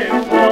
you.